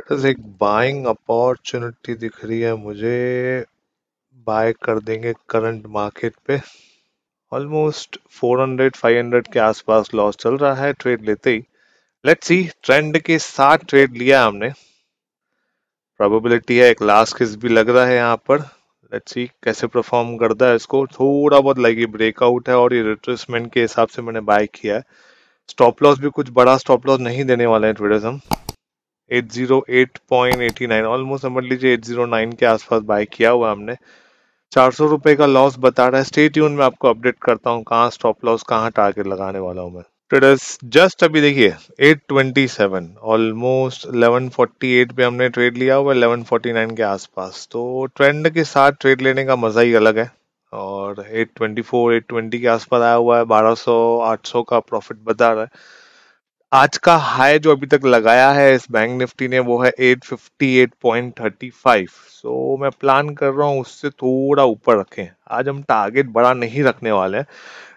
Traders एक buying opportunity दिख रही है मुझे। बाय कर देंगे करंट मार्केट पे। ऑलमोस्ट 400 500 के आसपास लॉस चल रहा है ट्रेड लेते ही। लेट्स सी ट्रेंड के साथ ट्रेड लिया हमने। प्रोबेबिलिटी है एक लास्ट किस भी लग रहा है यहाँ पर। लेट्स सी कैसे परफॉर्म करता है इसको। थोड़ा बहुत लगी ब्रेकआउट है और ये रिट्रेसमेंट के हिसाब से मैंने बाय किया है। स्टॉप लॉस भी कुछ बड़ा स्टॉप लॉस नहीं देने वाले हैं ट्रेडर्स हम। 808.89 ऑलमोस्ट समझ लीजिए 809 के आसपास बाय किया हुआ हमने। चार सौ रुपए का लॉस बता रहा है। स्टे ट्यून में आपको अपडेट करता हूँ कहाँ स्टॉप लॉस कहाँ टारगेट लगाने वाला हूँ मैं। ट्रेडर्स जस्ट अभी देखिए 827 ऑलमोस्ट 1148 पे हमने ट्रेड लिया हुआ 1149 के आसपास। तो ट्रेंड के साथ ट्रेड लेने का मज़ा ही अलग है। और 824 820 के आसपास आया हुआ है 1200 800 का प्रॉफिट बता रहा है। आज का हाई जो अभी तक लगाया है इस बैंक निफ्टी ने वो है 858.35 सो so, मैं प्लान कर रहा हूँ उससे थोड़ा ऊपर रखें। आज हम टारगेट बड़ा नहीं रखने वाले हैं।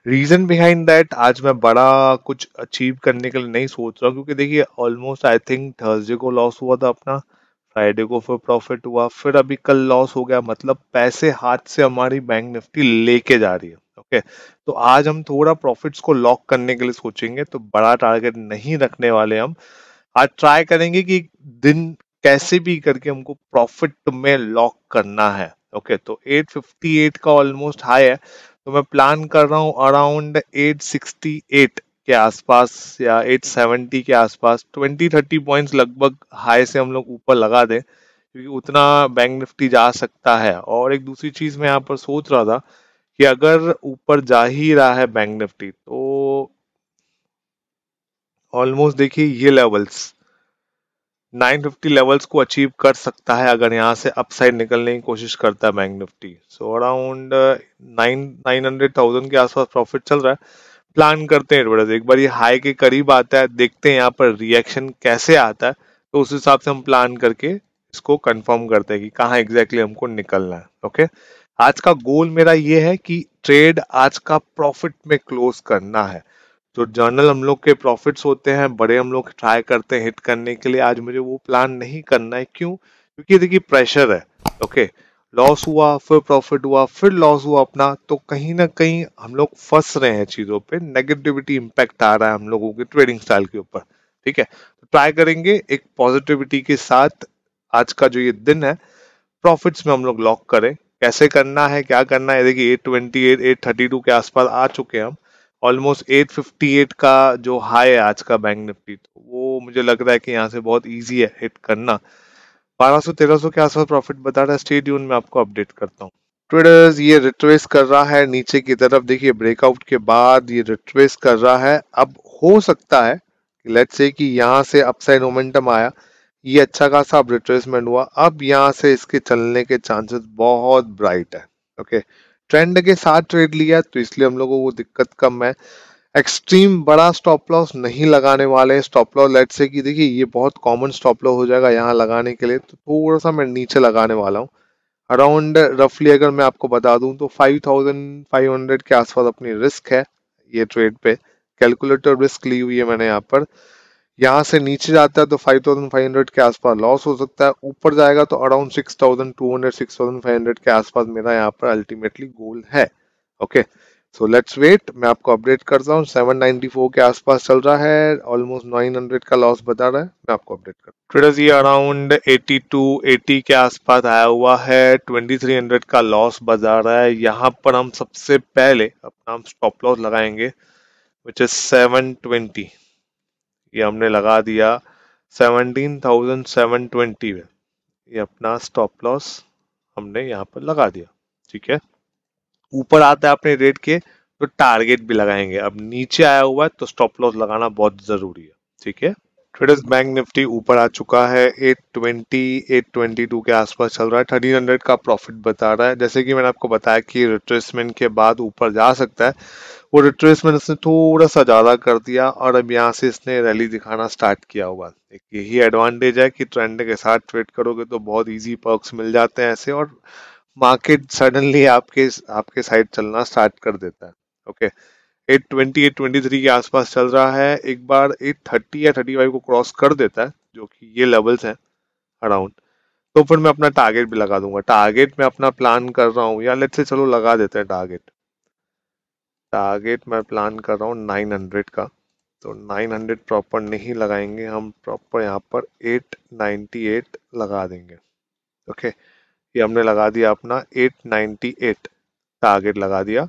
रीजन बिहाइंड दैट आज मैं बड़ा कुछ अचीव करने के लिए नहीं सोच रहा क्योंकि देखिए ऑलमोस्ट आई थिंक थर्सडे को लॉस हुआ था अपना फ्राइडे को फिर प्रॉफिट हुआ फिर अभी कल लॉस हो गया मतलब पैसे हाथ से हमारी बैंक निफ्टी लेके जा रही है। ओके तो आज हम थोड़ा प्रॉफिट्स को लॉक करने के लिए सोचेंगे तो बड़ा टारगेट नहीं रखने वाले हम। आज ट्राई करेंगे कि दिन कैसे भी करके हमको प्रॉफिट में लॉक करना है ओके तो 858 का ऑलमोस्ट हाई है। तो मैं प्लान कर रहा हूँ अराउंड 868 के आसपास या 870 के आसपास। 20-30 पॉइंट्स लगभग हाई से हम लोग ऊपर लगा दें, क्योंकि उतना बैंक निफ्टी जा सकता है। और एक दूसरी चीज़ मैं यहाँ पर सोच रहा था कि अगर ऊपर जा ही रहा है बैंक निफ्टी तो ऑलमोस्ट देखिए ये लेवल्स 950 लेवल्स को अचीव कर सकता है अगर यहाँ से अपसाइड निकलने की कोशिश करता है bank Nifty so around nine nine hundred thousand के आसपास प्रॉफिट चल रहा है। प्लान करते हैं थोड़ा एक बार ये हाई के करीब आता है, देखते हैं यहाँ पर रिएक्शन कैसे आता है। तो उस हिसाब से हम प्लान करके इसको कंफर्म करते हैं कि कहाँ एग्जैक्टली exactly हमको निकलना है ओके आज का गोल मेरा ये है कि ट्रेड आज का प्रॉफिट में क्लोज करना है। जो जर्नल हम लोग के प्रॉफिट्स होते हैं, बड़े हम लोग ट्राई करते हैं हिट करने के लिए, आज मुझे वो प्लान नहीं करना है। क्यों? क्योंकि देखिए प्रेशर है ओके लॉस हुआ, फिर प्रॉफिट हुआ, फिर लॉस हुआ अपना तो कहीं ना कहीं हम लोग फंस रहे हैं चीज़ों पे। नेगेटिविटी इम्पैक्ट आ रहा है हम लोगों के ट्रेडिंग स्टाइल के ऊपर, ठीक है? तो ट्राई करेंगे एक पॉजिटिविटी के साथ आज का जो ये दिन है प्रॉफिट्स में हम लोग लॉक करें। कैसे करना है, क्या करना है? देखिए eight twenty eight eight thirty two के आसपास आ चुके हैं हम। ऑलमोस्ट 858 का जो हाई है आज का बैंक निफ्टी तो वो मुझे लग रहा है कि यहाँ से बहुत इजी है हिट करना। 1200 1300 के आसपास प्रॉफिट बता रहा है स्टे ट्यून में आपको अपडेट करता हूँ। ट्रेडर्स ये रिट्रेस कर रहा है नीचे की तरफ़, देखिए ब्रेकआउट के बाद ये रिट्रेस कर रहा है। अब हो सकता है लेट्स से कि यहाँ से अपसाइड मोमेंटम आया। ये अच्छा खासा अब रिट्रेसमेंट हुआ। अब यहाँ से इसके चलने के चांसेस बहुत ब्राइट है ओके ट्रेंड के साथ ट्रेड लिया तो इसलिए हम लोगों को दिक्कत कम है। एक्सट्रीम बड़ा स्टॉप लॉस नहीं लगाने वाले स्टॉप लॉस लेट से कि देखिए, ये बहुत कॉमन स्टॉप लॉस हो जाएगा यहाँ लगाने के लिए तो थोड़ा सा मैं नीचे लगाने वाला हूँ। अराउंड रफली अगर मैं आपको बता दूँ तो 5500 के आसपास अपनी रिस्क है ये ट्रेड पे। कैलकुलेटर रिस्क ली हुई है मैंने यहाँ पर। यहाँ से नीचे जाता है तो 5500 के आसपास लॉस हो सकता है। ऊपर जाएगा तो अराउंड 6200 6500 के आसपास मेरा यहाँ पर अल्टीमेटली गोल है। ओके सो लेट्स वेट मैं आपको अपडेट करता हूँ। 794 के आसपास चल रहा है। ऑलमोस्ट 900 का लॉस बता रहा है। मैं आपको अपडेट कर ट्रेडर्स ये अराउंड 82 80 के आसपास आया हुआ है। 2300 का लॉस बता रहा है। यहाँ पर हम सबसे पहले अपना स्टॉप लॉस लगाएँगे विच इज़ 720 ये हमने लगा दिया सेवनटीन थाउज़ेंड सेवन ट्वेंटी में। ये अपना स्टॉप लॉस हमने यहाँ पर लगा दिया, ठीक है? ऊपर आता है अपने रेट के तो टारगेट भी लगाएँगे। अब नीचे आया हुआ है तो स्टॉप लॉस लगाना बहुत ज़रूरी है, ठीक है? ट्रेडर्स बैंक निफ्टी ऊपर आ चुका है। 820 822 के आसपास चल रहा है। 1300 का प्रॉफिट बता रहा है। जैसे कि मैंने आपको बताया कि रिट्रेसमेंट के बाद ऊपर जा सकता है। वो रिट्रेसमेंट इसने थोड़ा सा ज़्यादा कर दिया और अब यहाँ से इसने रैली दिखाना स्टार्ट किया हुआ। एक यही एडवांटेज है कि ट्रेंड के साथ ट्रेड करोगे तो बहुत ईजी पर्क्स मिल जाते हैं ऐसे और मार्केट सडनली आपके आपके साइड चलना स्टार्ट कर देता है। ओके 820 823 के आसपास चल रहा है। एक बार 830 या 35 को क्रॉस कर देता है, जो कि ये लेवल्स हैं अराउंड तो फिर मैं अपना टारगेट भी लगा दूँगा। टारगेट में अपना प्लान कर रहा हूँ, या लेट से चलो लगा देते हैं टारगेट टारगेट मैं प्लान कर रहा हूँ 900 का। तो 900 प्रॉपर नहीं लगाएँगे, हम प्रॉपर यहाँ पर 898 लगा देंगे। ओके ये हमने लगा दिया अपना 898 टारगेट लगा दिया।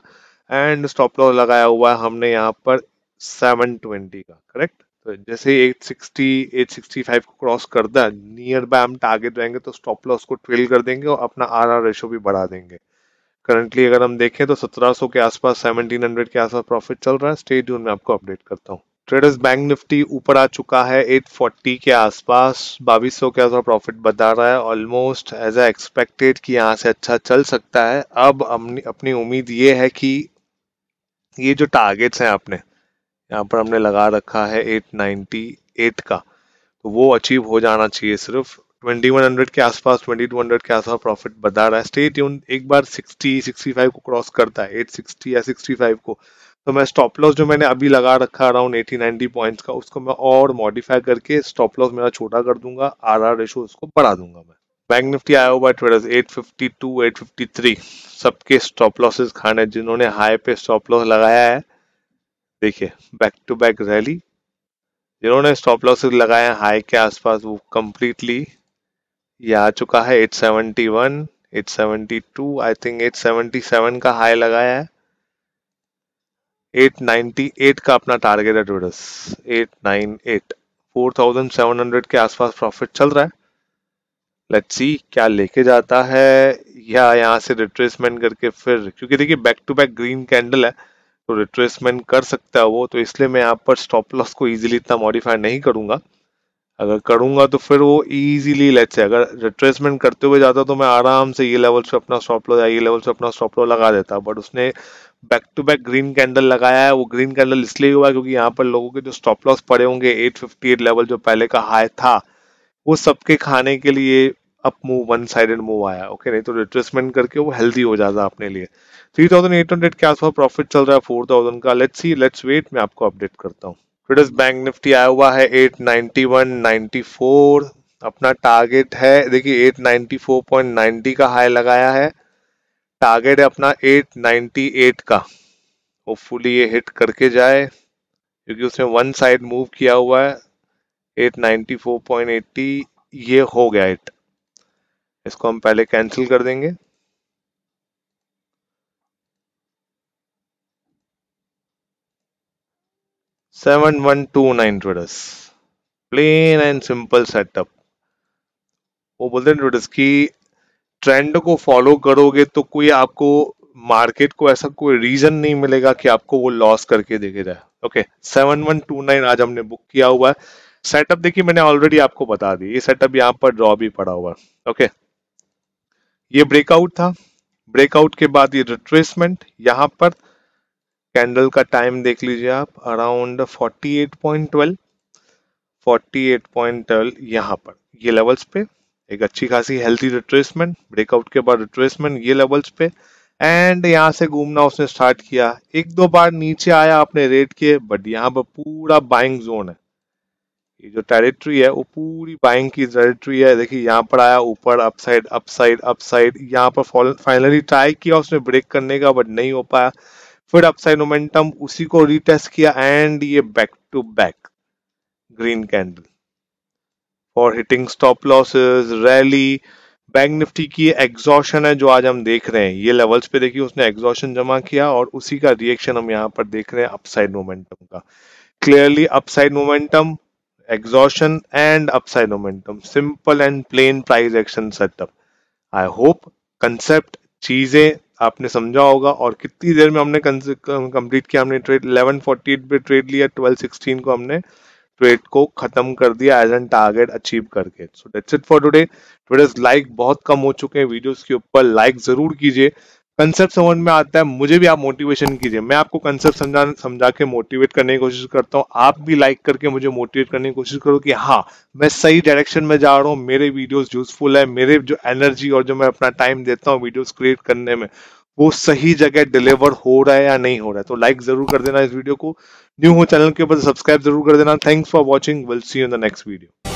एंड स्टॉप लॉस लगाया हुआ है हमने यहाँ पर 720 का करेक्ट तो जैसे 860 865 को क्रॉस कर है नियर बाय हम टारगेट रहेंगे तो स्टॉप लॉस को ट्रेल कर देंगे और अपना आर आर रेशो भी बढ़ा देंगे। करंटली अगर हम देखें तो 1700 के आसपास 1700 के आसपास प्रॉफिट चल रहा है। स्टेट जून में आपको अपडेट करता हूँ। ट्रेडर्स बैंक निफ्टी ऊपर आ चुका है 840 के आसपास 2200 के आसपास प्रॉफिट बता रहा है। ऑलमोस्ट एज ए एक्सपेक्टेड कि यहाँ से अच्छा चल सकता है। अब अपनी अपनी उम्मीद ये है कि ये जो टारगेट्स हैं आपने, यहाँ पर हमने लगा रखा है 898 का तो वो अचीव हो जाना चाहिए सिर्फ़ 2100 के आसपास 2200 के आसपास प्रॉफिट बता रहा है। स्टेट यून एक बार 60 65 को क्रॉस करता है 860 या 65 को तो मैं स्टॉप लॉस जो मैंने अभी लगा रखा अराउंड 80 90 पॉइंट्स का, उसको मैं और मॉडिफाई करके स्टॉप लॉस मेरा छोटा कर दूँगा आर आर रेशो उसको बढ़ा दूँगा मैं। बैंक निफ्टी आया हुआ ट्रेडर्स 852 853 सबके स्टॉप लॉसेस खाने जिन्होंने हाई पे स्टॉप लॉस लगाया है। देखिए बैक टू बैक रैली जिन्होंने स्टॉप लॉसेस लगाए हैं हाई के आसपास वो कंप्लीटली ये आ चुका है 871 872 आई थिंक 877 का हाई लगाया है। 898 का अपना टारगेट है ट्रेडर्स 898 4700 के आसपास प्रॉफिट चल रहा है। लेट्स सी क्या लेके जाता है, या यहाँ से रिट्रेसमेंट करके फिर, क्योंकि देखिए back to back green candle है तो रिट्रेसमेंट कर सकता है वो तो इसलिए मैं यहाँ पर स्टॉप लॉस को इजीली इतना मॉडिफाई नहीं करूँगा। अगर करूँगा तो फिर वो इजीली लेट्स अगर रिट्रेसमेंट करते हुए जाता तो मैं आराम से ये लेवल से अपना स्टॉप लॉस या ये लेवल से अपना स्टॉप लॉस लगा देता बट उसने back to back green candle लगाया है, वो ग्रीन कैंडल इसलिए हुआ क्योंकि यहाँ पर लोगों के जो स्टॉप लॉस पड़े होंगे 858 लेवल जो पहले का हाई था, वो सबके खाने के लिए up move one sided move आया ओके नहीं तो रिट्रेसमेंट करके वो हेल्दी हो जाता अपने लिए। 3800 के आसपास प्रॉफिट चल रहा है? 4000 का। लेट्स सी लेट्स वेट मैं आपको अपडेट करता हूँ। ट्रेडर्स बैंक निफ्टी आया हुआ है 891 94 अपना टारगेट है, देखिए 894.90 का हाई लगाया है। टारगेट है अपना 898 का। होपफुली ये हिट करके जाए, क्योंकि उसने वन साइड मूव किया हुआ है 894.80 ये हो गया हिट इसको हम पहले कैंसिल कर देंगे। Seven one two nine traders plain and simple setup वो बोलते हैं ट्रेडर्स की ट्रेंड को फॉलो करोगे तो कोई आपको मार्केट को ऐसा कोई रीजन नहीं मिलेगा कि आपको वो लॉस करके देखे जाए। Okay seven one two nine आज हमने बुक किया हुआ है। सेटअप देखिए, मैंने ऑलरेडी आपको बता दी। ये सेटअप यहाँ पर ड्रॉ भी पड़ा हुआ है। ओके ये ब्रेकआउट था। ब्रेकआउट के बाद ये रिट्रेसमेंट यहाँ पर कैंडल का टाइम देख लीजिए आप अराउंड 48.12 48.12 यहाँ पर। ये लेवल्स पे एक अच्छी खासी हेल्थी रिट्रेसमेंट ब्रेकआउट के बाद रिट्रेसमेंट ये लेवल्स पे। एंड यहाँ से घूमना उसने स्टार्ट किया। एक दो बार नीचे आया अपने रेट के बट यहाँ पर पूरा बाइंग जोन है। ये जो टेरिटरी है, वो पूरी बाइंग की टेरिटरी है। देखिए, यहाँ पर आया, ऊपर अपसाइड अपसाइड अपसाइड यहाँ पर फाइनली ट्राई किया उसने ब्रेक करने का बट नहीं हो पाया। फिर अपसाइड मोमेंटम उसी को रिटेस्ट किया एंड ये back to back green candle for hitting stop losses rally bank Nifty की एग्जॉशन है जो आज हम देख रहे हैं। ये लेवल्स पे देखिए, उसने एग्जॉशन जमा किया और उसी का रिएक्शन हम यहाँ पर देख रहे हैं अपसाइड मोमेंटम का। Clearly upside momentum exhaustion and upside momentum simple and plain price action setup I hope concept चीज़ें आपने समझा होगा और कितनी देर में हमने कंप्लीट किया हमने ट्रेड 1148 पे ट्रेड लिया 1216 को हमने ट्रेड को खत्म कर दिया एज एन टारगेट अचीव करके। So that's it for today traders like बहुत कम हो चुके हैं। वीडियोस के ऊपर लाइक ज़रूर कीजिए। कंसेप्ट समझ में आता है, मुझे भी आप मोटिवेशन कीजिए। मैं आपको कंसेप्ट समझा समझा के मोटिवेट करने की कोशिश करता हूँ। आप भी लाइक करके मुझे मोटिवेट करने की कोशिश करो कि हाँ मैं सही डायरेक्शन में जा रहा हूँ, मेरे वीडियोस यूजफुल है, मेरे जो एनर्जी और जो मैं अपना टाइम देता हूँ वीडियोस क्रिएट करने में, वो सही जगह डिलीवर हो रहा है या नहीं हो रहा है। तो लाइक ज़रूर कर देना इस वीडियो को। न्यू हो चैनल के ऊपर सब्सक्राइब ज़रूर कर देना। Thanks for watching will see in the next video